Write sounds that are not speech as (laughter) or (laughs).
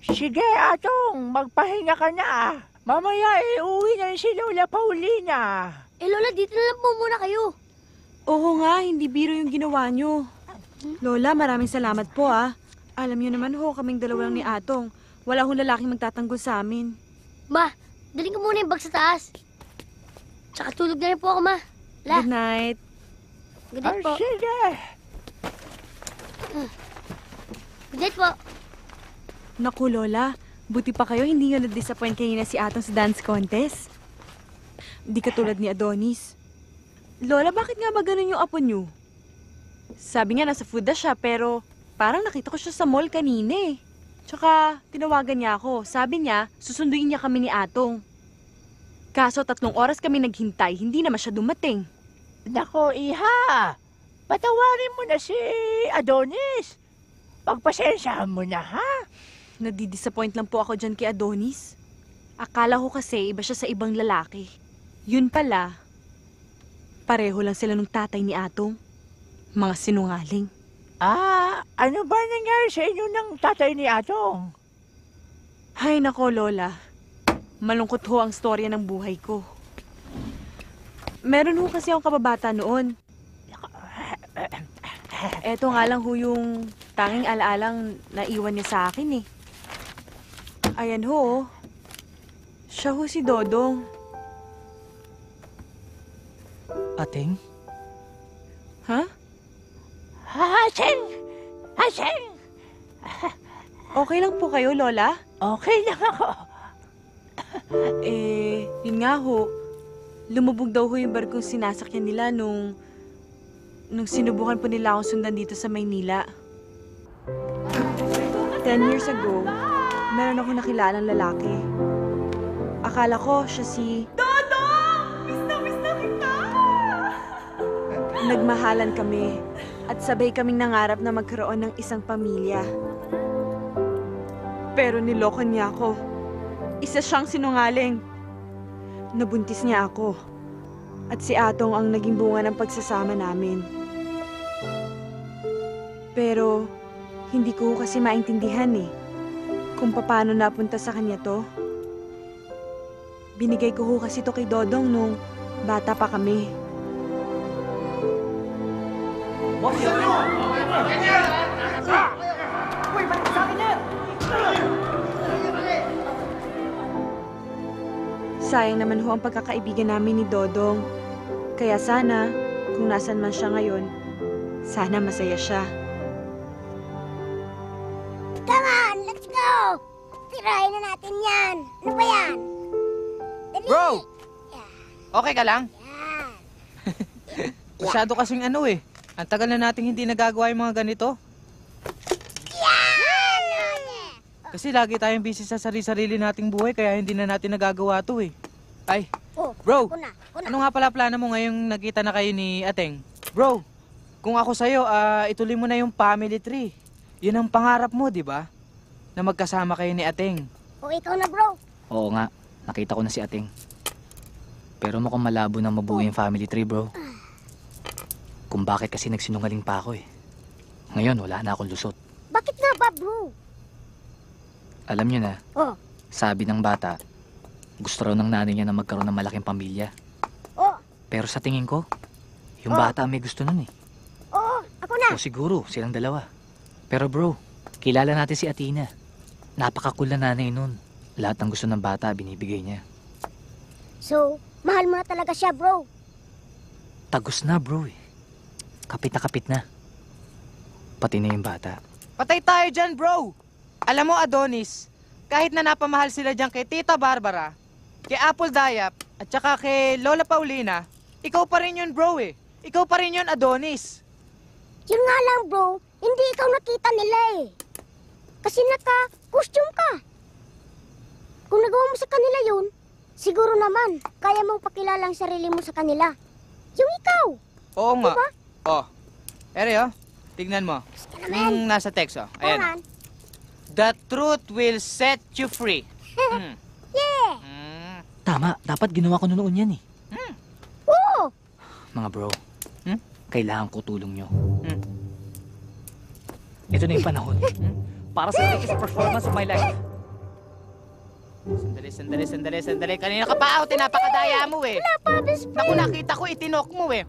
Sige, Atong, magpahinga ka na. ah. Mamaya eh, uwi na si Lola Paulina. Eh, Lola, dito na lang po muna kayo. Oo nga, hindi biro yung ginawa nyo. Lola, maraming salamat po ah. Alam niyo naman ho, kaming dalawa lang ni Atong. Wala hong lalaking magtatanggol sa amin. Ma, daling ko muna yung bag sa taas. Tsaka tulog na rin po ako, ma. La, Good night. good Ah, night po. sige. Good night po. Naku, Lola. Buti pa kayo, hindi nyo na-disappoint kanina si Atong sa dance contest. Hindi katulad ni Adonis. Lola, bakit nga ba ganun yung apo nyo? Sabi niya nasa food na siya, pero parang nakita ko siya sa mall kanina eh. Tsaka, tinawagan niya ako. Sabi niya, susunduin niya kami ni Atong. Kaso tatlong oras kami naghintay, hindi naman siya dumating. Nako, Iha. Patawarin mo na si Adonis. Pagpasensyahan mo na, ha? Nadidisappoint lang po ako dyan kay Adonis. Akala ko kasi iba siya sa ibang lalaki. Yun pala, pareho lang sila nung tatay ni Atong. Mga sinungaling. Ah, ano ba nangyari sa inyo ng tatay ni Atong? Hay nako, Lola. Malungkot ho ang storya ng buhay ko. Meron ho kasi akong kababata noon. Eto nga lang ho yung tanging alaalang naiwan niya sa akin eh. Ayan ho. oh. Siya ho si Dodong. Ating? Ha? Haseng! Haseng! Okay lang po kayo, Lola? Okay lang ako. Eh, yun nga ho. Lumubog daw ho yung barkong sinasakyan nila nung... nung sinubukan po nila akong sundan dito sa Maynila. Ten years ago, meron ako nakilalang lalaki. Akala ko siya si... Dodong! Miss na miss na kita! Nagmahalan kami at sabay kaming nangarap na magkaroon ng isang pamilya. Pero niloko niya ako. Isa siyang sinungaling. Nabuntis niya ako. At si Atong ang naging bunga ng pagsasama namin. Pero, hindi ko kasi maintindihan eh. Kung paano napunta sa kanya to. Binigay ko ho kasi to kay Dodong nung bata pa kami. Sayang naman ho ang pagkakaibigan namin ni Dodong. Kaya sana, kung nasan man siya ngayon, sana masaya siya. Tirahin na natin yan. Ano ba yan? Dali! Bro! Okay ka lang? Yan. (laughs) Masyado kasing ano eh. Ang tagal na nating hindi nagagawa yung mga ganito. Yan! Kasi lagi tayong busy sa sarili-sarili nating buhay kaya hindi na natin nagagawa to eh. Ay, Oh, bro! ako na, ako na. Ano nga pala plano mo ngayong nagkita na kayo ni Ateng? Bro, kung ako sa'yo, ah, ituloy mo na yung family tree. Yun ang pangarap mo, di ba? Na magkasama kayo ni Ateng. O, ikaw na, bro. Oo nga, nakita ko na si Ating. Pero mukhang malabo na mabuo yung family tree, bro. Kung bakit kasi nagsinungaling pa ako eh. Ngayon, wala na akong lusot. Bakit nga ba, bro? Alam nyo na, Oh, sabi ng bata, gusto raw ng nanay niya na magkaroon ng malaking pamilya. oh, Pero sa tingin ko, yung Oh. bata ang may gusto nun eh. oh, ako na. O siguro, silang dalawa. Pero bro, kilala natin si Athena. Napaka-cool na nanay nun. Lahat ng gusto ng bata, binibigay niya. So, mahal mo na talaga siya, bro. Tagos na bro eh. Kapit na kapit na. Pati na yung bata. Patay tayo dyan, bro! Alam mo, Adonis, kahit na napamahal sila dyan kay Tita Barbara, kay Apple Dayap, at saka kay Lola Paulina, ikaw pa rin yun, bro eh. Ikaw pa rin yun, Adonis. Yun nga lang, bro. Hindi ikaw nakita nila eh. Kasi naka-costume ka. Kung nagawa mo sa kanila yun, siguro naman, kaya mong pakilala ang sarili mo sa kanila. Yung ikaw. Oo nga. Diba? Oh. Ere, oh. Tignan mo. Yung nasa text, oh. Ayan. Ayan. The truth will set you free. (laughs) Mm. Yeah. Mm. Tama, dapat ginawa ko noon yan eh. Oo. Mga bro, Hmm? kailangan ko tulong nyo. Hmm. Ito na yung panahon para sa biggest performance of my life. Sandali, sandali, sandali, sandali. Kanina ka pa ako, tinapakadaya mo eh. Napabis, Naku, nakita ko, itinok mo eh.